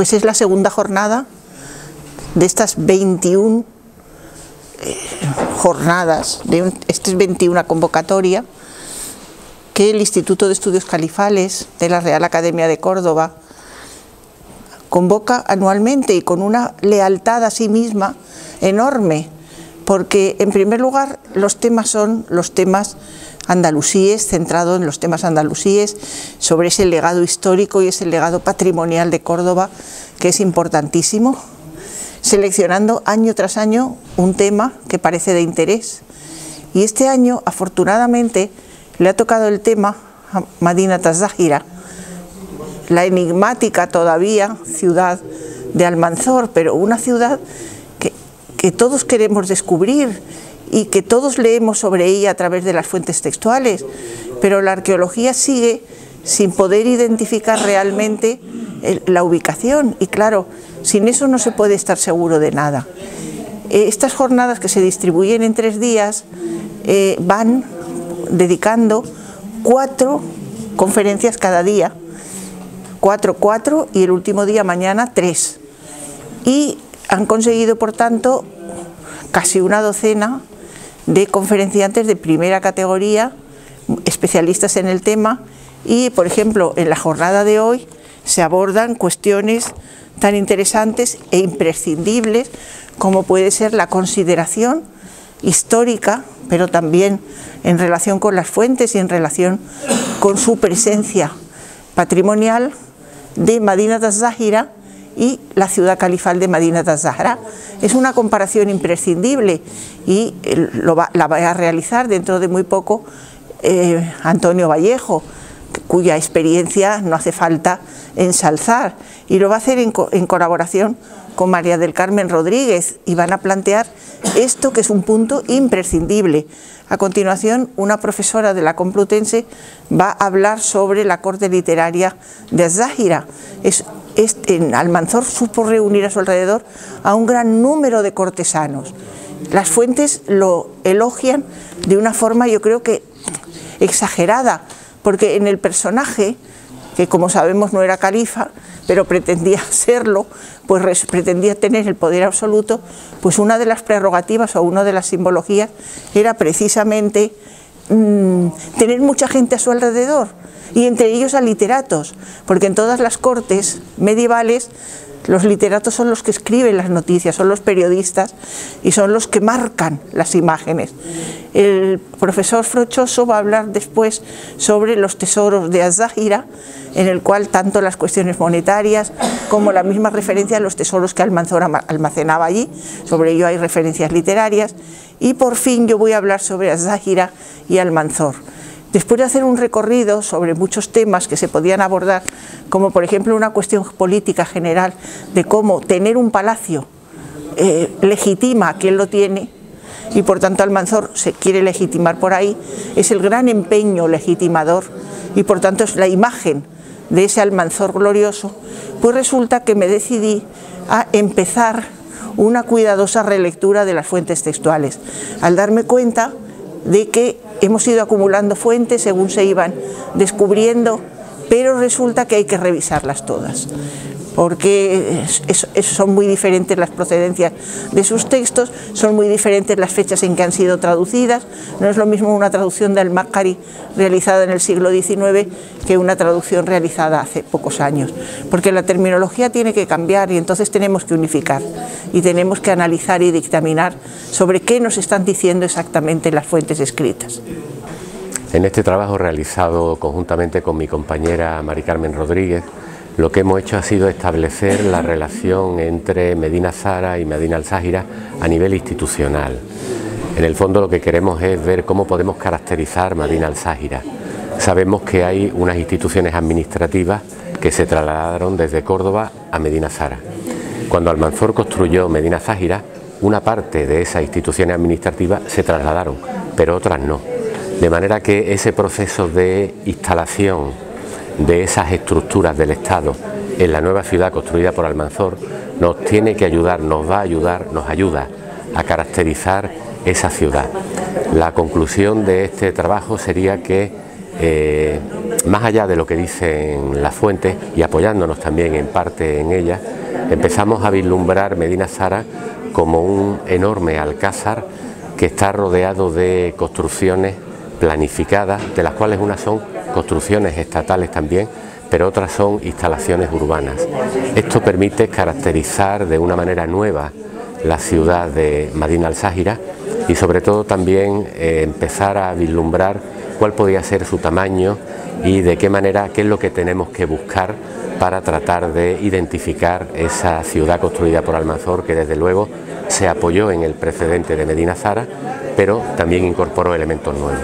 pues es la segunda jornada de estas 21 eh, jornadas, de esta es 21 convocatoria que el Instituto de Estudios Califales de la Real Academia de Córdoba convoca anualmente y con una lealtad a sí misma enorme, porque en primer lugar los temas son los temas andalusíes, centrado en los temas andalusíes, sobre ese legado histórico y ese legado patrimonial de Córdoba, que es importantísimo, seleccionando año tras año un tema que parece de interés. Y este año, afortunadamente, le ha tocado el tema a Madina Tazahira, la enigmática todavía ciudad de Almanzor, pero una ciudad que, que todos queremos descubrir y que todos leemos sobre ella a través de las fuentes textuales, pero la arqueología sigue sin poder identificar realmente la ubicación y claro, sin eso no se puede estar seguro de nada. Eh, estas jornadas que se distribuyen en tres días eh, van dedicando cuatro conferencias cada día, cuatro, cuatro y el último día mañana tres. Y han conseguido, por tanto, casi una docena de conferenciantes de primera categoría, especialistas en el tema, y, por ejemplo, en la jornada de hoy se abordan cuestiones tan interesantes e imprescindibles como puede ser la consideración histórica, pero también en relación con las fuentes y en relación con su presencia patrimonial de Madina Zahira y la ciudad califal de Madina Zahra. Es una comparación imprescindible y eh, la va a realizar dentro de muy poco eh, Antonio Vallejo, cuya experiencia no hace falta ensalzar y lo va a hacer en, colaboración con María del Carmen Rodríguez y van a plantear esto que es un punto imprescindible. A continuación, una profesora de la Complutense va a hablar sobre la corte literaria de Záhira. Es, en Almanzor supo reunir a su alrededor a un gran número de cortesanos. Las fuentes lo elogian de una forma, yo creo que exagerada, porque en el personaje, que como sabemos no era califa, pero pretendía serlo, pues pretendía tener el poder absoluto, pues una de las prerrogativas o una de las simbologías era precisamente mm, tener mucha gente a su alrededor, y entre ellos a literatos, porque en todas las cortes medievales los literatos son los que escriben las noticias, son los periodistas y son los que marcan las imágenes. El profesor Frochoso va a hablar después sobre los tesoros de Azahira, en el cual tanto las cuestiones monetarias como la misma referencia a los tesoros que Almanzor almacenaba allí, sobre ello hay referencias literarias, y por fin yo voy a hablar sobre Azahira y Almanzor. Después de hacer un recorrido sobre muchos temas que se podían abordar, como por ejemplo una cuestión política general de cómo tener un palacio eh, legitima a quien lo tiene, y por tanto Almanzor se quiere legitimar por ahí, es el gran empeño legitimador y por tanto es la imagen de ese Almanzor glorioso, pues resulta que me decidí a empezar una cuidadosa relectura de las fuentes textuales, al darme cuenta de que hemos ido acumulando fuentes según se iban descubriendo, pero resulta que hay que revisarlas todas porque son muy diferentes las procedencias de sus textos, son muy diferentes las fechas en que han sido traducidas, no es lo mismo una traducción del Macari realizada en el siglo XIX que una traducción realizada hace pocos años, porque la terminología tiene que cambiar y entonces tenemos que unificar y tenemos que analizar y dictaminar sobre qué nos están diciendo exactamente las fuentes escritas. En este trabajo realizado conjuntamente con mi compañera Mari Carmen Rodríguez, lo que hemos hecho ha sido establecer la relación entre Medina Zara y Medina Alzágira a nivel institucional. En el fondo lo que queremos es ver cómo podemos caracterizar Medina Alzágira. Sabemos que hay unas instituciones administrativas que se trasladaron desde Córdoba a Medina Zara. Cuando Almanzor construyó Medina Zágira, una parte de esas instituciones administrativas se trasladaron, pero otras no. De manera que ese proceso de instalación de esas estructuras del Estado en la nueva ciudad construida por Almanzor nos tiene que ayudar, nos va a ayudar, nos ayuda a caracterizar esa ciudad. La conclusión de este trabajo sería que eh, más allá de lo que dicen las fuentes y apoyándonos también en parte en ellas, empezamos a vislumbrar Medina Zara como un enorme alcázar que está rodeado de construcciones planificadas, de las cuales unas son construcciones estatales también, pero otras son instalaciones urbanas. Esto permite caracterizar de una manera nueva la ciudad de Madina al-Sáhira y sobre todo también eh, empezar a vislumbrar cuál podía ser su tamaño y de qué manera, qué es lo que tenemos que buscar para tratar de identificar esa ciudad construida por Almanzor que desde luego se apoyó en el precedente de Medina Zara, pero también incorporó elementos nuevos.